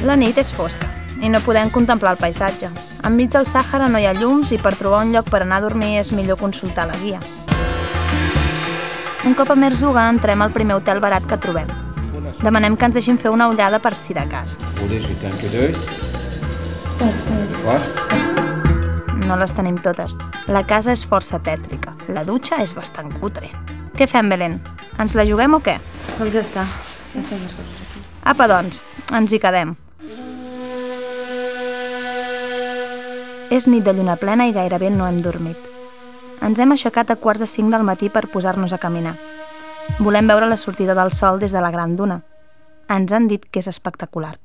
La nit és fosca i no podem contemplar el paisatge. Enmig del Sàhara no hi ha llums i per trobar un lloc per anar a dormir és millor consultar la guia. Un cop a Merzuga entrem al primer hotel barat que trobem. Demanem que ens deixin fer una ullada per si de cas. No les tenim totes. La casa és força tètrica. La dutxa és bastant cutre. Què fem, Belén? Ens la juguem o què? Doncs ja està. Sí. Apa, doncs, ens hi quedem. És nit de lluna plena i gairebé no hem dormit. Ens hem aixecat a quarts de cinc del matí per posar-nos a caminar. Volem veure la sortida del sol des de la Gran Duna. Ens han dit que és espectacular.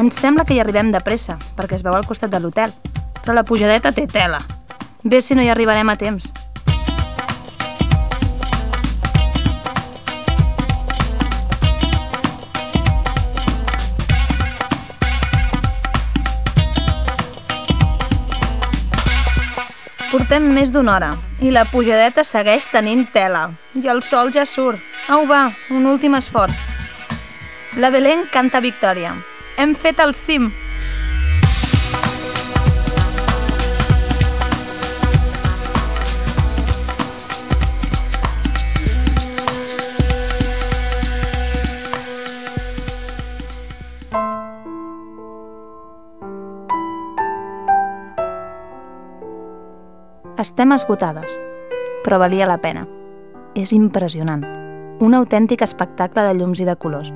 Ens sembla que hi arribem de pressa, perquè es veu al costat de l'hotel. Però la pujadeta té tela. Bé si no hi arribarem a temps. Portem més d'una hora i la pujadeta segueix tenint tela. I el sol ja surt. Au, va, un últim esforç. La Belén canta victòria. Hem fet el cim. Estem esgotades, però valia la pena. És impressionant. Un autèntic espectacle de llums i de colors.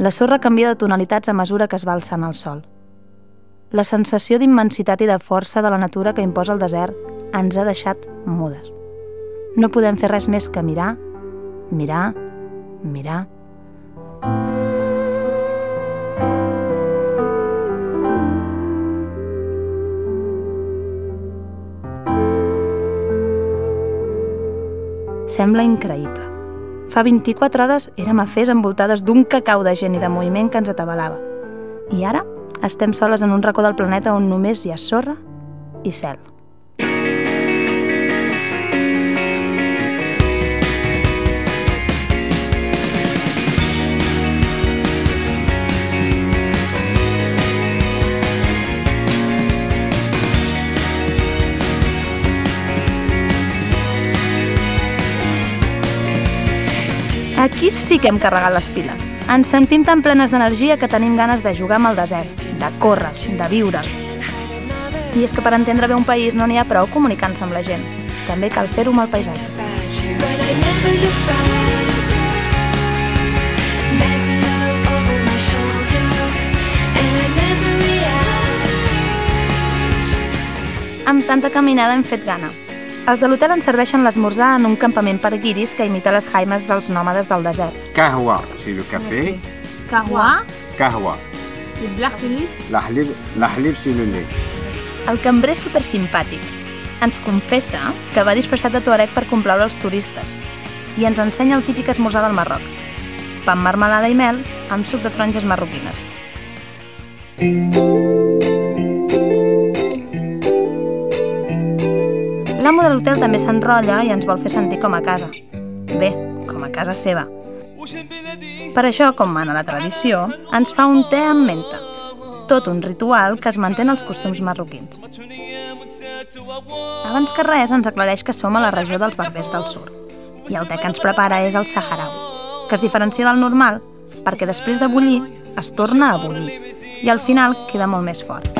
La sorra canvia de tonalitats a mesura que es va alçant el sol. La sensació d'immensitat i de força de la natura que imposa el desert ens ha deixat mudes. No podem fer res més que mirar, mirar, mirar. Sembla increïble. Fa 24 hores érem a fes envoltades d'un cacau de gent i de moviment que ens atabalava. I ara estem soles en un racó del planeta on només hi ha sorra i cel. Aquí sí que hem carregat les piles. Ens sentim tan plenes d'energia que tenim ganes de jugar amb el desert, de córrer, de viure. I és que per entendre bé un país no n'hi ha prou comunicant-se amb la gent. També cal fer-ho amb el paisatge. Amb tanta caminada hem fet gana. Els de l'hotel ens serveixen l'esmorzar en un campament per guiris que imita les jaimes dels nòmades del desert. Kahwa, c'est le cafè. Kahwa. Kahwa. I l'ahlib? L'ahlib, l'ahlib c'est le. El cambrer és supersimpàtic. Ens confessa que va disfressat de tuareg per complaure els turistes i ens ensenya el típic esmorzar del Marroc. Pan, marmelada i mel amb suc de taronges marroquines. Mm. L'amo de l'hotel també s'enrotlla i ens vol fer sentir com a casa. Bé, com a casa seva. Per això, com mana la tradició, ens fa un te amb menta. Tot un ritual que es manté en els costums marroquins. Abans que res ens aclareix que som a la regió dels berbers del sud i el te que ens prepara és el saharaui, que es diferencia del normal perquè després de bullir es torna a bullir i al final queda molt més fort.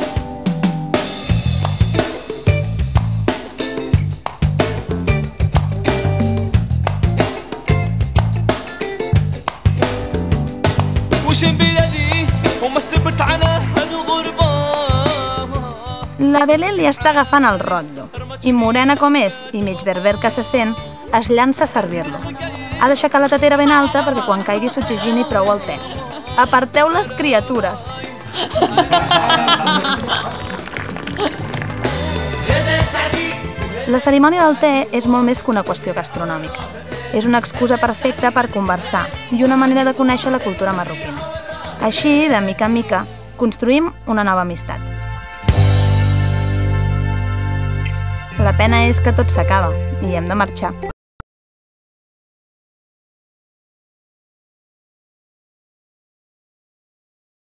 La Belén li està agafant el rotllo i morena com és i mig berber que se sent, es llança a servir-lo. Ha d'aixecar la tatera ben alta perquè quan caigui s'oxigini prou el te. Aparteu les criatures. La cerimònia del te és molt més que una qüestió gastronòmica. És una excusa perfecta per conversar i una manera de conèixer la cultura marroquina. Així, de mica en mica, construïm una nova amistat. La pena és que tot s'acaba i hem de marxar.